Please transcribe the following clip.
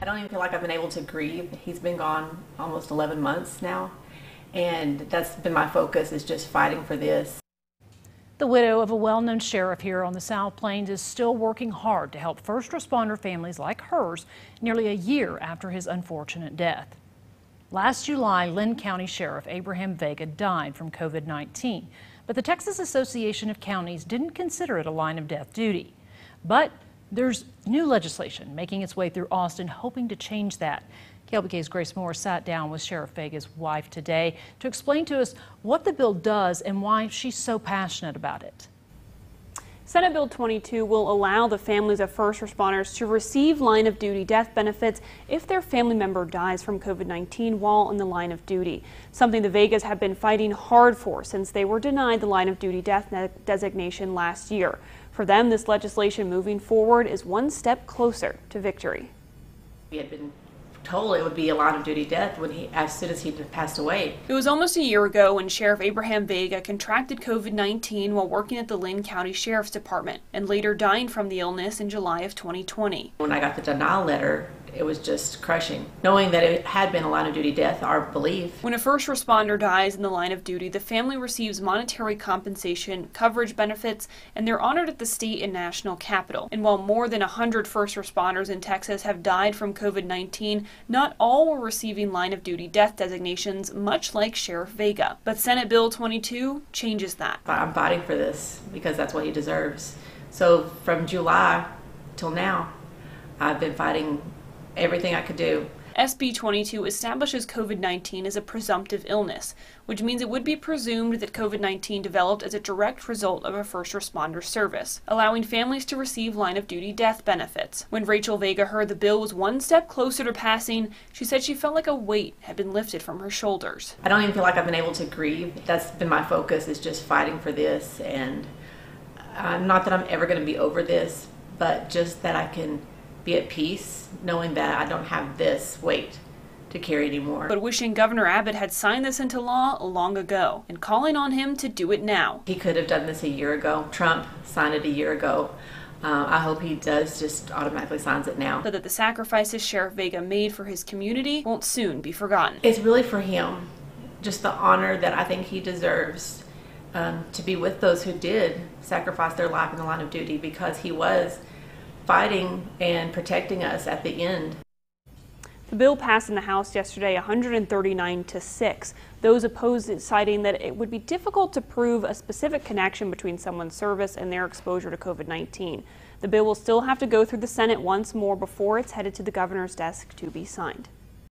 I don't even feel like I've been able to grieve. He's been gone almost 11 months now, and that's been my focus is just fighting for this. The widow of a well-known sheriff here on the South Plains is still working hard to help first responder families like hers nearly a year after his unfortunate death. Last July, Lynn County Sheriff Abraham Vega died from COVID-19, but the Texas Association of Counties didn't consider it a line of death duty. But there's new legislation making its way through Austin, hoping to change that. KLBK's Grace Morris sat down with Sheriff Vega's wife today to explain to us what the bill does and why she's so passionate about it. Senate Bill 22 will allow the families of first responders to receive line of duty death benefits if their family member dies from COVID 19 while in the line of duty, something the Vegas have been fighting hard for since they were denied the line of duty death designation last year. For them, this legislation moving forward is one step closer to victory. We had been told it would be a line of duty death when he, as soon as he passed away. It was almost a year ago when Sheriff Abraham Vega contracted COVID 19 while working at the Lynn County Sheriff's Department and later dying from the illness in July of 2020. When I got the denial letter, it was just crushing. Knowing that it had been a line of duty death, our belief. When a first responder dies in the line of duty, the family receives monetary compensation, coverage benefits, and they're honored at the state and national capital. And while more than 100 first responders in Texas have died from COVID 19, not all were receiving line of duty death designations, much like Sheriff Vega. But Senate Bill 22 changes that. I'm fighting for this because that's what he deserves. So from July till now, I've been fighting everything I could do. SB 22 establishes COVID 19 as a presumptive illness, which means it would be presumed that COVID 19 developed as a direct result of a first responder service, allowing families to receive line of duty death benefits. When Rachel Vega heard the bill was one step closer to passing, she said she felt like a weight had been lifted from her shoulders. I don't even feel like I've been able to grieve. That's been my focus, is just fighting for this. And uh, not that I'm ever going to be over this, but just that I can be at peace knowing that I don't have this weight to carry anymore. But wishing Governor Abbott had signed this into law long ago and calling on him to do it now. He could have done this a year ago. Trump signed it a year ago. Uh, I hope he does just automatically signs it now. So that the sacrifices Sheriff Vega made for his community won't soon be forgotten. It's really for him, just the honor that I think he deserves um, to be with those who did sacrifice their life in the line of duty because he was fighting and protecting us at the end. The bill passed in the House yesterday 139 to 6. Those opposed citing that it would be difficult to prove a specific connection between someone's service and their exposure to COVID 19. The bill will still have to go through the Senate once more before it's headed to the governor's desk to be signed.